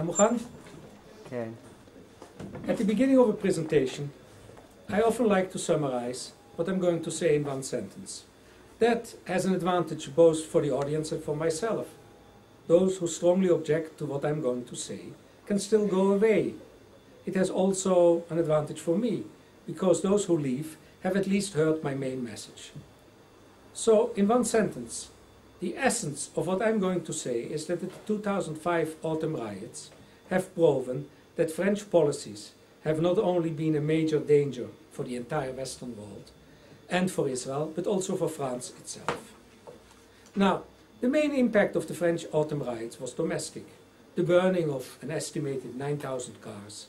Laten we gaan. Okay. At the beginning of a presentation, I often like to summarize what I'm going to say in one sentence. That has an advantage both for the audience and for myself. Those who strongly object to what I'm going to say can still go away. It has also an advantage for me, because those who leave have at least heard my main message. So, in one sentence, the essence of what I'm going to say is that the 2005 autumn riots have proven that French policies have not only been a major danger for the entire Western world and for Israel, but also for France itself. Now, the main impact of the French autumn riots was domestic. The burning of an estimated 9,000 cars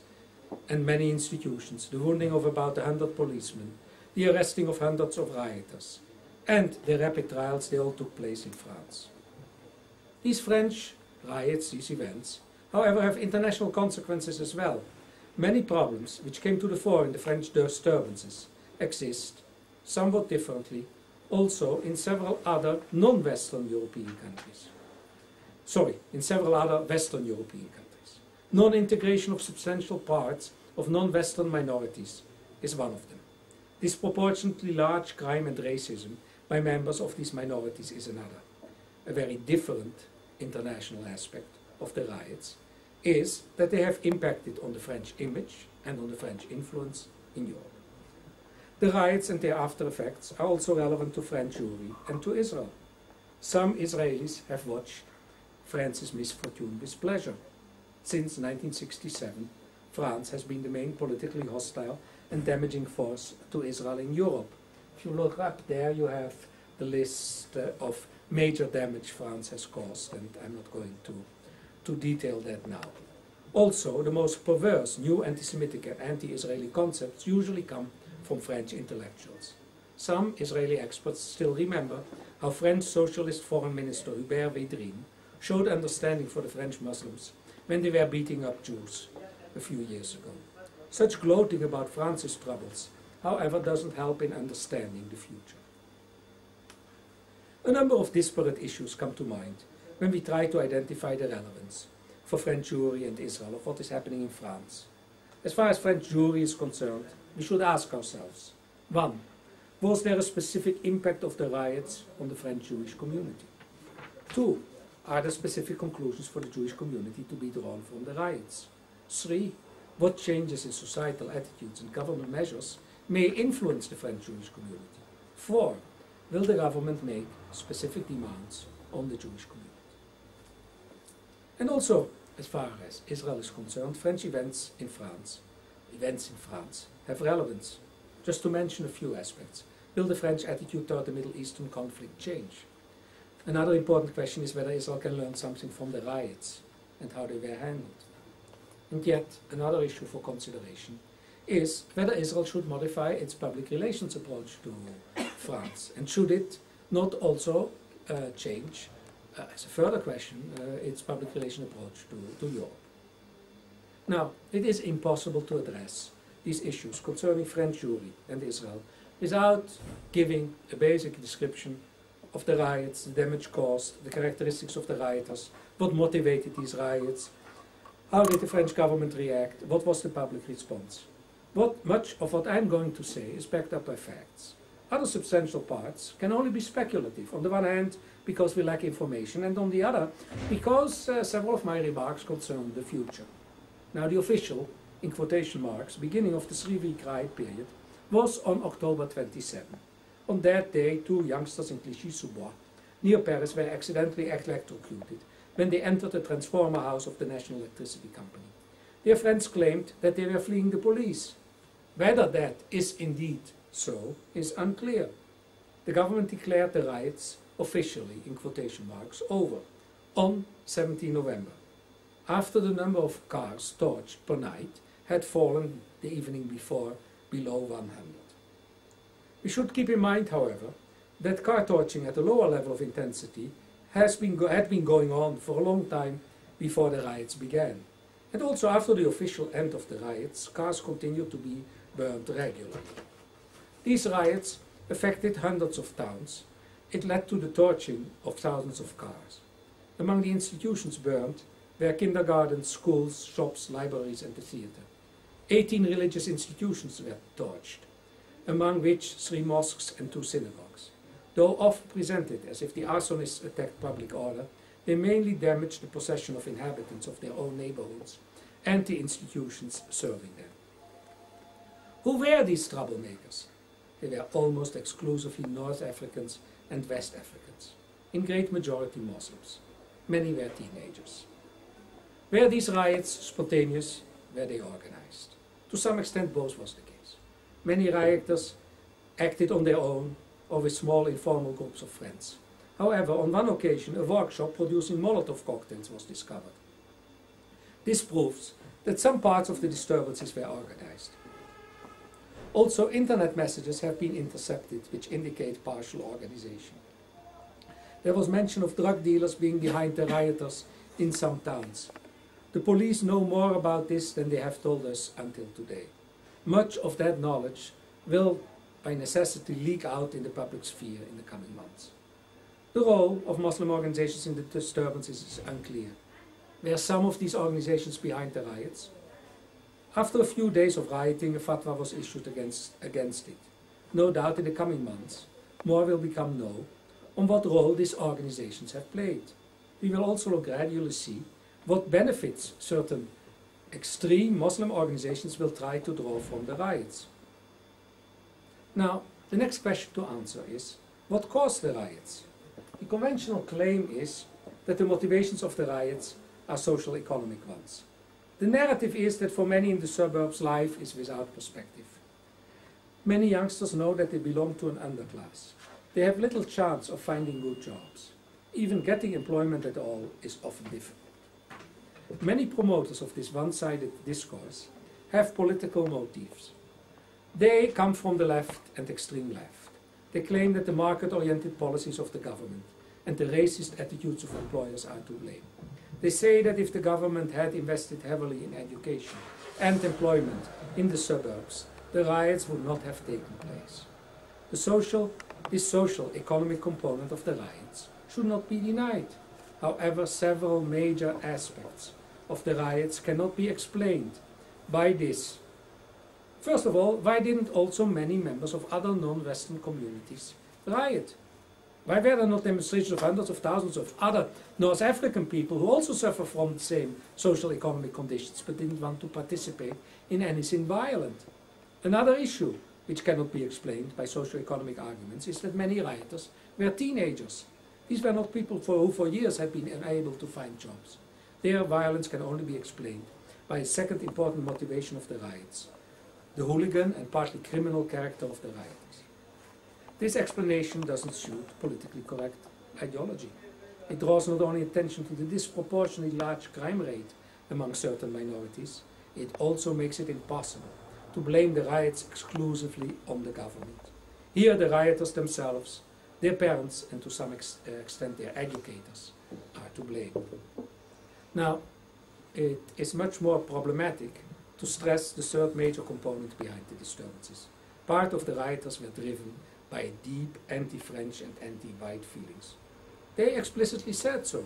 and many institutions, the wounding of about 100 policemen, the arresting of hundreds of rioters, and the rapid trials, they all took place in France. These French riots, these events, however, have international consequences as well. Many problems which came to the fore in the French disturbances exist, somewhat differently, also in several other non-Western European countries. Sorry, in several other Western European countries. Non-integration of substantial parts of non-Western minorities is one of them. Disproportionately large crime and racism by members of these minorities is another. A very different international aspect of the riots is that they have impacted on the French image and on the French influence in Europe. The riots and their after effects are also relevant to French Jewry and to Israel. Some Israelis have watched France's misfortune with pleasure. Since 1967, France has been the main politically hostile and damaging force to Israel in Europe. If you look up there, you have the list uh, of major damage France has caused, and I'm not going to, to detail that now. Also, the most perverse new anti-Semitic and anti-Israeli concepts usually come from French intellectuals. Some Israeli experts still remember how French Socialist Foreign Minister Hubert Védrine showed understanding for the French Muslims when they were beating up Jews a few years ago. Such gloating about France's troubles, however, doesn't help in understanding the future. A number of disparate issues come to mind when we try to identify the relevance for French Jewry and Israel of what is happening in France. As far as French Jewry is concerned, we should ask ourselves, 1. Was there a specific impact of the riots on the French Jewish community? 2. Are there specific conclusions for the Jewish community to be drawn from the riots? 3. What changes in societal attitudes and government measures may influence the French Jewish community? 4. Will the government make specific demands on the Jewish community? And also, as far as Israel is concerned, French events in France, events in France, have relevance. Just to mention a few aspects. Will the French attitude toward the Middle Eastern conflict change? Another important question is whether Israel can learn something from the riots and how they were handled. And yet, another issue for consideration is whether Israel should modify its public relations approach to France. And should it not also uh, change, uh, as a further question, uh, its public relation approach to, to Europe? Now, it is impossible to address these issues concerning French Jewry and Israel without giving a basic description of the riots, the damage caused, the characteristics of the rioters, what motivated these riots, how did the French government react, what was the public response. What, much of what I'm going to say is backed up by facts. Other substantial parts can only be speculative. On the one hand, because we lack information, and on the other, because uh, several of my remarks concern the future. Now, the official, in quotation marks, beginning of the three-week riot period was on October 27. On that day, two youngsters in Clichy-sous-Bois, near Paris, were accidentally electrocuted when they entered the transformer house of the National Electricity Company. Their friends claimed that they were fleeing the police. Whether that is indeed so is unclear. The government declared the riots officially, in quotation marks, over on 17 November, after the number of cars torched per night had fallen the evening before below 100. We should keep in mind, however, that car torching at a lower level of intensity has been had been going on for a long time before the riots began. And also after the official end of the riots, cars continued to be burned regularly. These riots affected hundreds of towns. It led to the torching of thousands of cars. Among the institutions burned were kindergartens, schools, shops, libraries, and the theater. 18 religious institutions were torched, among which three mosques and two synagogues. Though often presented as if the arsonists attacked public order, they mainly damaged the possession of inhabitants of their own neighborhoods and the institutions serving them. Who were these troublemakers? They were almost exclusively North Africans and West Africans, in great majority Muslims. Many were teenagers. Were these riots spontaneous? Were they organized? To some extent, both was the case. Many rioters acted on their own or with small informal groups of friends. However, on one occasion, a workshop producing Molotov cocktails was discovered. This proves that some parts of the disturbances were organized. Also, internet messages have been intercepted, which indicate partial organization. There was mention of drug dealers being behind the rioters in some towns. The police know more about this than they have told us until today. Much of that knowledge will, by necessity, leak out in the public sphere in the coming months. The role of Muslim organizations in the disturbances is unclear. Were some of these organizations behind the riots? After a few days of rioting, a fatwa was issued against, against it. No doubt in the coming months, more will become known on what role these organizations have played. We will also gradually see what benefits certain extreme Muslim organizations will try to draw from the riots. Now, the next question to answer is, what caused the riots? The conventional claim is that the motivations of the riots are social economic ones. The narrative is that for many in the suburbs, life is without perspective. Many youngsters know that they belong to an underclass. They have little chance of finding good jobs. Even getting employment at all is often difficult. Many promoters of this one-sided discourse have political motives. They come from the left and extreme left. They claim that the market-oriented policies of the government and the racist attitudes of employers are to blame. They say that if the government had invested heavily in education and employment in the suburbs, the riots would not have taken place. The social, this social economic component of the riots should not be denied. However, several major aspects of the riots cannot be explained by this. First of all, why didn't also many members of other non-Western communities riot? Why were there not demonstrations of hundreds of thousands of other North African people who also suffer from the same social economic conditions but didn't want to participate in anything violent? Another issue which cannot be explained by socio-economic arguments is that many rioters were teenagers. These were not people for, who for years had been unable to find jobs. Their violence can only be explained by a second important motivation of the riots, the hooligan and partly criminal character of the riots. This explanation doesn't suit politically correct ideology. It draws not only attention to the disproportionately large crime rate among certain minorities, it also makes it impossible to blame the riots exclusively on the government. Here the rioters themselves, their parents and to some ex extent their educators are to blame. Now, it is much more problematic to stress the third major component behind the disturbances. Part of the rioters were driven by deep anti-French and anti-white feelings. They explicitly said so.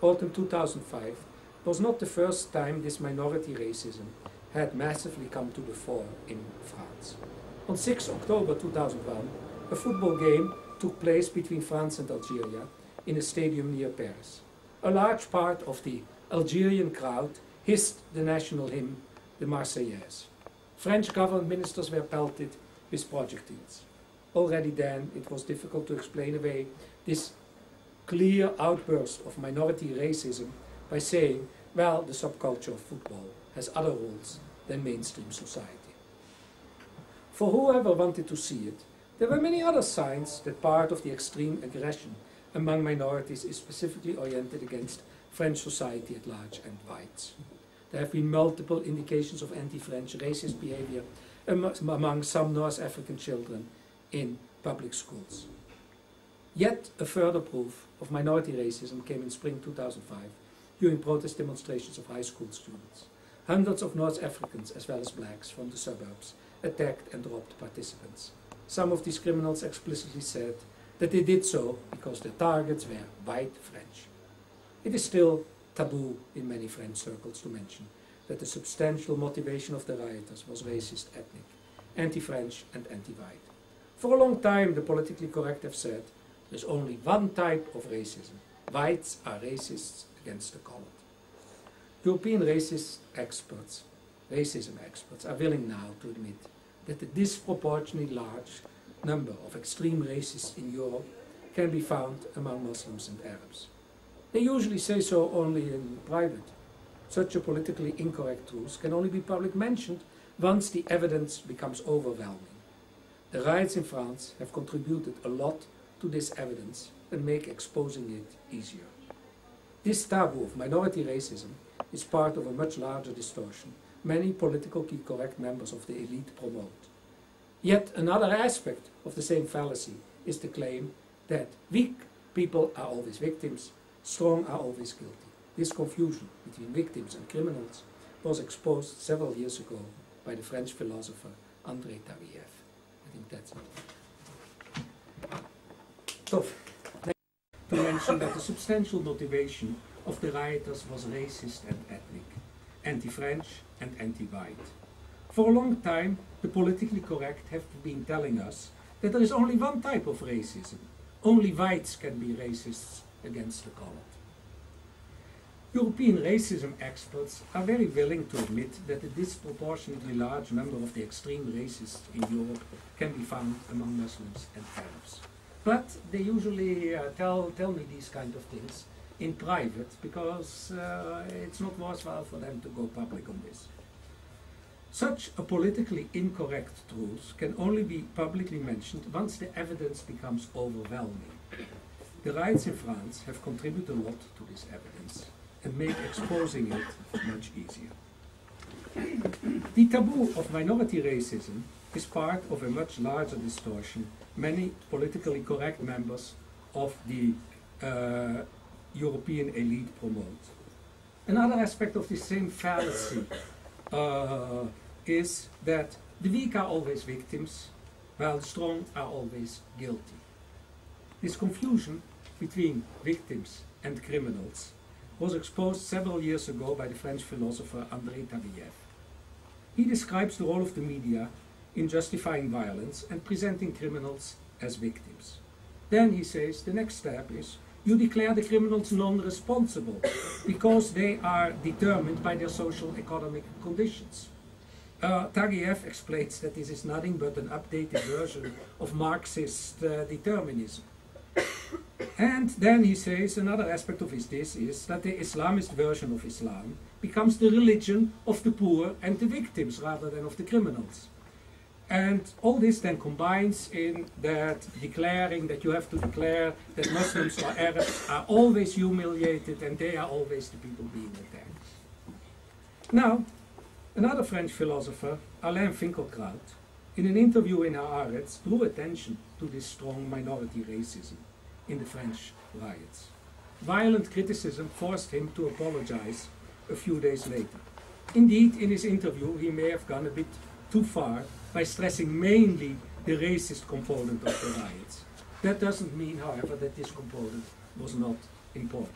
Autumn 2005 was not the first time this minority racism had massively come to the fore in France. On 6 October 2001, a football game took place between France and Algeria in a stadium near Paris. A large part of the Algerian crowd hissed the national hymn, the Marseillaise. French government ministers were pelted with projectiles already then it was difficult to explain away this clear outburst of minority racism by saying, well, the subculture of football has other rules than mainstream society. For whoever wanted to see it, there were many other signs that part of the extreme aggression among minorities is specifically oriented against French society at large and whites. There have been multiple indications of anti-French racist behavior among some North African children in public schools. Yet a further proof of minority racism came in spring 2005 during protest demonstrations of high school students. Hundreds of North Africans as well as blacks from the suburbs attacked and robbed participants. Some of these criminals explicitly said that they did so because their targets were white French. It is still taboo in many French circles to mention that the substantial motivation of the rioters was racist ethnic, anti-French and anti-white. For a long time the politically correct have said there's only one type of racism. Whites are racists against the colored. European racist experts, racism experts, are willing now to admit that a disproportionately large number of extreme racists in Europe can be found among Muslims and Arabs. They usually say so only in private. Such a politically incorrect truth can only be public mentioned once the evidence becomes overwhelming. The riots in France have contributed a lot to this evidence and make exposing it easier. This taboo of minority racism is part of a much larger distortion many politically correct members of the elite promote. Yet another aspect of the same fallacy is the claim that weak people are always victims, strong are always guilty. This confusion between victims and criminals was exposed several years ago by the French philosopher André Taguieff. Think that's it. To mention that the substantial motivation of the rioters was racist and ethnic, anti-French and anti-white. For a long time, the politically correct have been telling us that there is only one type of racism. Only whites can be racists against the colored. European racism experts are very willing to admit that a disproportionately large number of the extreme racists in Europe can be found among Muslims and Arabs. But they usually uh, tell, tell me these kind of things in private because uh, it's not worthwhile for them to go public on this. Such a politically incorrect truth can only be publicly mentioned once the evidence becomes overwhelming. The riots in France have contributed a lot to this evidence and make exposing it much easier. The taboo of minority racism is part of a much larger distortion many politically correct members of the uh, European elite promote. Another aspect of the same fallacy uh, is that the weak are always victims, while the strong are always guilty. This confusion between victims and criminals was exposed several years ago by the French philosopher André Taguieff. He describes the role of the media in justifying violence and presenting criminals as victims. Then he says the next step is you declare the criminals non-responsible because they are determined by their social economic conditions. Uh, Taguieff explains that this is nothing but an updated version of Marxist uh, determinism. And then he says another aspect of his this is that the Islamist version of Islam becomes the religion of the poor and the victims rather than of the criminals. And all this then combines in that declaring that you have to declare that Muslims or Arabs are always humiliated and they are always the people being attacked. Now, another French philosopher, Alain Finkielkraut, in an interview in Haaretz, drew attention to this strong minority racism in the French riots. Violent criticism forced him to apologize a few days later. Indeed, in his interview, he may have gone a bit too far by stressing mainly the racist component of the riots. That doesn't mean, however, that this component was not important.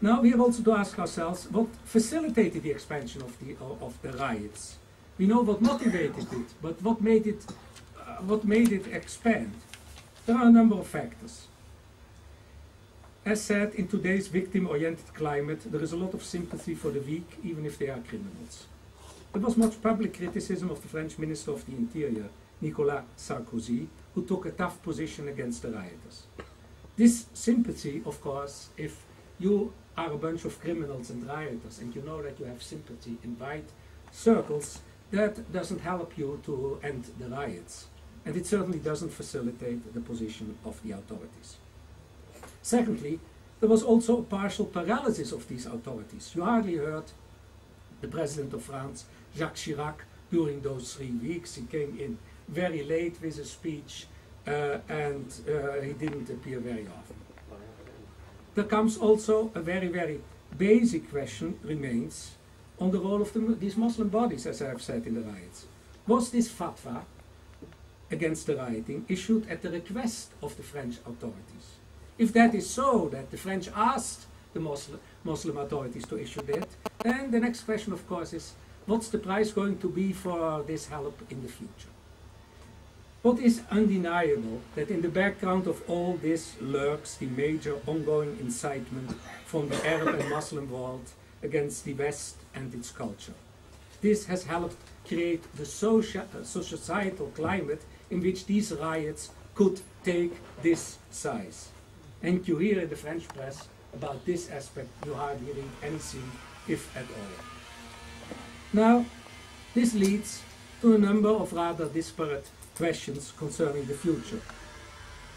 Now we have also to ask ourselves what facilitated the expansion of the, of the riots. We know what motivated it, but what made it, uh, what made it expand? There are a number of factors. As said, in today's victim-oriented climate, there is a lot of sympathy for the weak, even if they are criminals. There was much public criticism of the French Minister of the Interior, Nicolas Sarkozy, who took a tough position against the rioters. This sympathy, of course, if you are a bunch of criminals and rioters and you know that you have sympathy in wide circles, that doesn't help you to end the riots. And it certainly doesn't facilitate the position of the authorities. Secondly, there was also a partial paralysis of these authorities. You hardly heard the President of France Jacques Chirac during those three weeks. He came in very late with a speech uh, and uh, he didn't appear very often. There comes also a very, very basic question remains on the role of the, these Muslim bodies, as I have said in the riots. Was this fatwa against the rioting issued at the request of the French authorities? If that is so, that the French asked the Muslim, Muslim authorities to issue that. then the next question, of course, is what's the price going to be for this help in the future? What is undeniable that in the background of all this lurks the major ongoing incitement from the Arab and Muslim world against the West and its culture. This has helped create the social, uh, societal climate in which these riots could take this size. And you hear in the French press about this aspect, you hardly read anything, if at all. Now, this leads to a number of rather disparate questions concerning the future.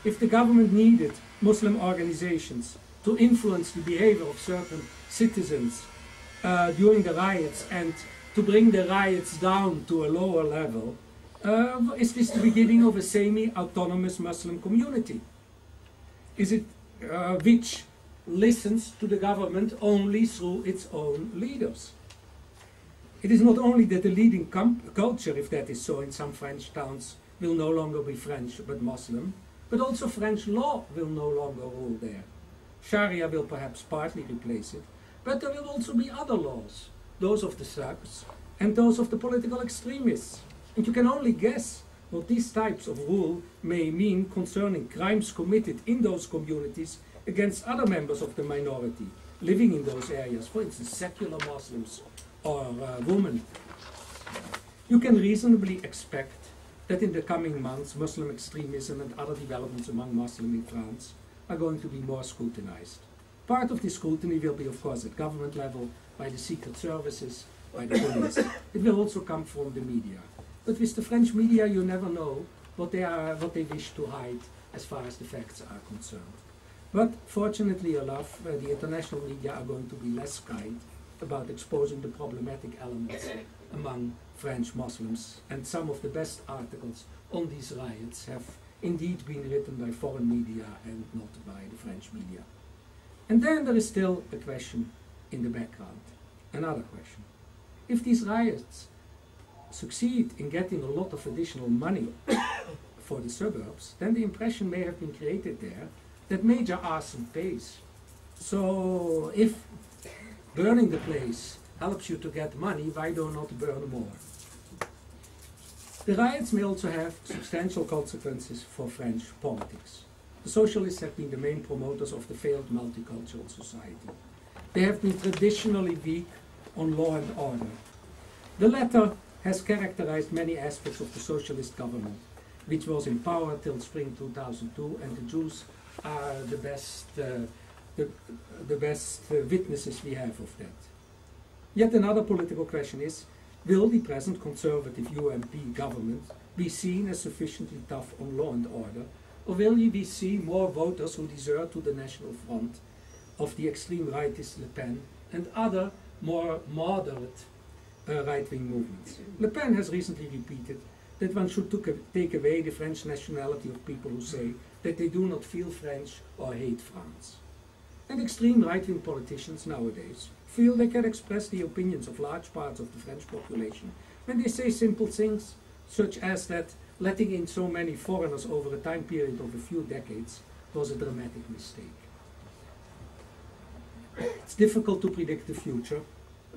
If the government needed Muslim organizations to influence the behavior of certain citizens uh, during the riots and to bring the riots down to a lower level, uh, is this the beginning of a semi-autonomous Muslim community? Is it uh, which listens to the government only through its own leaders? It is not only that the leading culture, if that is so in some French towns, will no longer be French but Muslim, but also French law will no longer rule there. Sharia will perhaps partly replace it, but there will also be other laws, those of the thugs and those of the political extremists. And you can only guess what these types of rule may mean concerning crimes committed in those communities against other members of the minority living in those areas, for instance, secular Muslims or uh, women. You can reasonably expect that in the coming months Muslim extremism and other developments among Muslims in France are going to be more scrutinized. Part of this scrutiny will be, of course, at government level, by the secret services, by the police. it will also come from the media. But with the French media, you never know what they, are, what they wish to hide as far as the facts are concerned. But fortunately enough, uh, the international media are going to be less kind about exposing the problematic elements among French Muslims. And some of the best articles on these riots have indeed been written by foreign media and not by the French media. And then there is still a question in the background, another question. If these riots succeed in getting a lot of additional money for the suburbs, then the impression may have been created there that major arson pays. So if burning the place helps you to get money, why do not burn more? The riots may also have substantial consequences for French politics. The socialists have been the main promoters of the failed multicultural society. They have been traditionally weak on law and order. The latter has characterized many aspects of the socialist government, which was in power till spring 2002, and the Jews are the best, uh, the, the best uh, witnesses we have of that. Yet another political question is, will the present conservative UMP government be seen as sufficiently tough on law and order, or will we see more voters who desert to the National Front of the extreme rightist Le Pen and other more moderate uh, right-wing movements? Le Pen has recently repeated that one should take away the French nationality of people who say that they do not feel French or hate France. And extreme right-wing politicians nowadays feel they can express the opinions of large parts of the French population when they say simple things, such as that letting in so many foreigners over a time period of a few decades was a dramatic mistake. It's difficult to predict the future.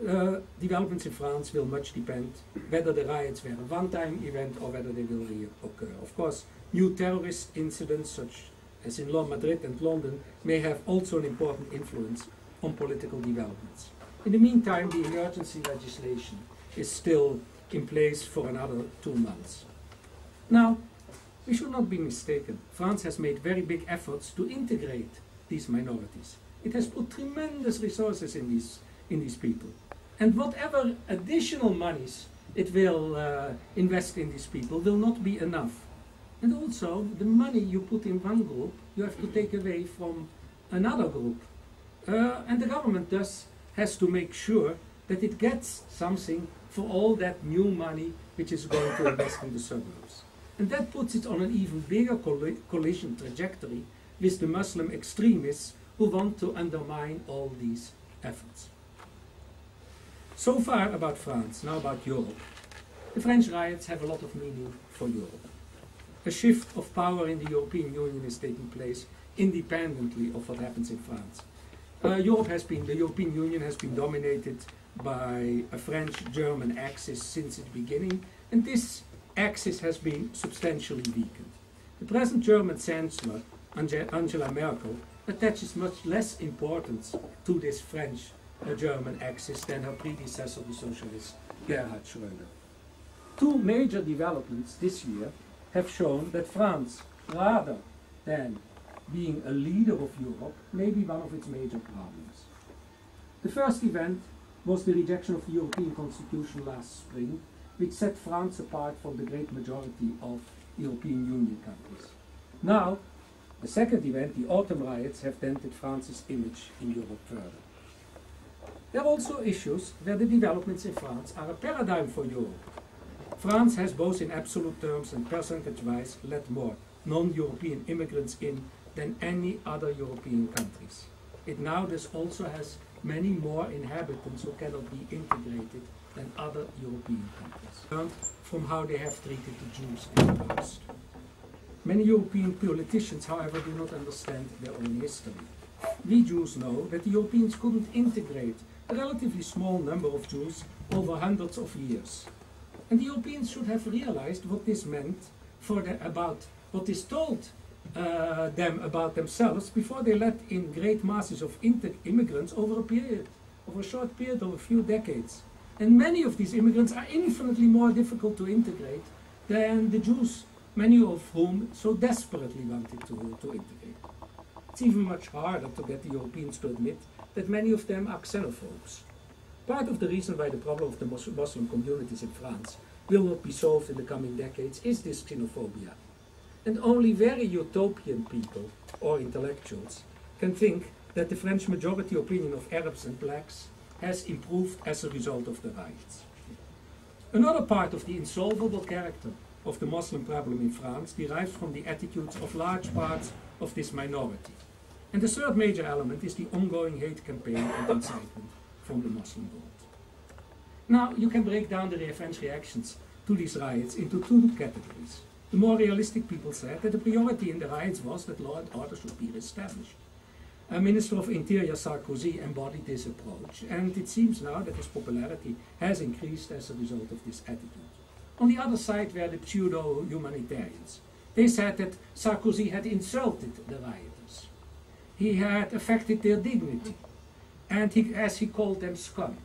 Uh, developments in France will much depend whether the riots were a one-time event or whether they will reoccur. Of course, new terrorist incidents such as in Madrid and London may have also an important influence on political developments. In the meantime, the emergency legislation is still in place for another two months. Now, we should not be mistaken. France has made very big efforts to integrate these minorities. It has put tremendous resources in these, in these people. And whatever additional monies it will uh, invest in these people will not be enough. And also, the money you put in one group, you have to take away from another group. Uh, and the government thus has to make sure that it gets something for all that new money which is going to invest in the suburbs. And that puts it on an even bigger colli collision trajectory with the Muslim extremists who want to undermine all these efforts. So far about France, now about Europe. The French riots have a lot of meaning for Europe. A shift of power in the European Union is taking place independently of what happens in France. Uh, Europe has been, the European Union has been dominated by a French-German axis since its beginning, and this axis has been substantially weakened. The present German Chancellor, Angela Merkel, attaches much less importance to this French-German axis than her predecessor, the socialist Gerhard Schröder. Two major developments this year have shown that France, rather than being a leader of Europe, may be one of its major problems. The first event was the rejection of the European Constitution last spring, which set France apart from the great majority of European Union countries. Now, the second event, the autumn riots, have dented France's image in Europe further. There are also issues where the developments in France are a paradigm for Europe. France has both in absolute terms and percentage-wise let more non-European immigrants in than any other European countries. It now thus also has many more inhabitants who cannot be integrated than other European countries. Learned from how they have treated the Jews in the past. Many European politicians, however, do not understand their own history. We Jews know that the Europeans couldn't integrate relatively small number of Jews over hundreds of years. And the Europeans should have realized what this meant for the, about what this told uh, them about themselves before they let in great masses of immigrants over a period, over a short period of a few decades. And many of these immigrants are infinitely more difficult to integrate than the Jews, many of whom so desperately wanted to, to integrate. It's even much harder to get the Europeans to admit that many of them are xenophobes. Part of the reason why the problem of the Muslim communities in France will not be solved in the coming decades is this xenophobia. And only very utopian people or intellectuals can think that the French majority opinion of Arabs and blacks has improved as a result of the riots. Another part of the insolvable character of the Muslim problem in France derives from the attitudes of large parts of this minority. And the third major element is the ongoing hate campaign and incitement from the Muslim world. Now, you can break down the French reactions to these riots into two categories. The more realistic people said that the priority in the riots was that law and order should be reestablished. A Minister of Interior Sarkozy embodied this approach, and it seems now that his popularity has increased as a result of this attitude. On the other side were the pseudo-humanitarians. They said that Sarkozy had insulted the rioters. He had affected their dignity, and he, as he called them, scum.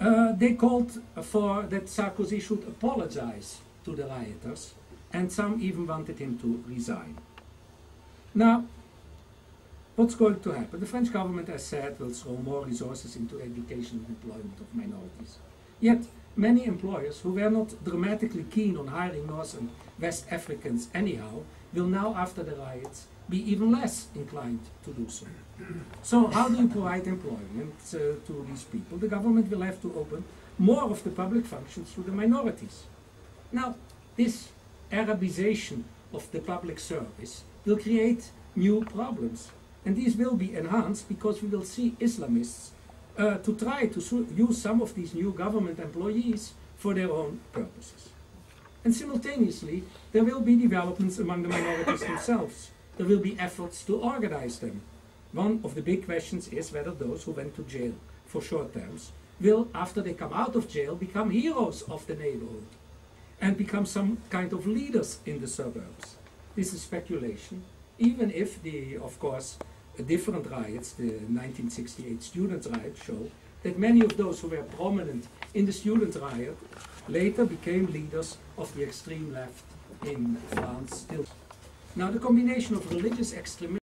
Uh, they called for that Sarkozy should apologize to the rioters and some even wanted him to resign. Now, what's going to happen? The French government, as said, will throw more resources into education and employment of minorities. Yet, many employers who were not dramatically keen on hiring North and West Africans anyhow, will now, after the riots, be even less inclined to do so. So how do you provide employment uh, to these people? The government will have to open more of the public functions to the minorities. Now, this Arabization of the public service will create new problems. And these will be enhanced because we will see Islamists uh, to try to use some of these new government employees for their own purposes. And simultaneously, there will be developments among the minorities themselves. There will be efforts to organize them. One of the big questions is whether those who went to jail for short terms will, after they come out of jail, become heroes of the neighborhood and become some kind of leaders in the suburbs. This is speculation, even if the, of course, different riots, the 1968 students' riot, show that many of those who were prominent in the student riot later became leaders of the extreme left in France still. Now the combination of religious extremism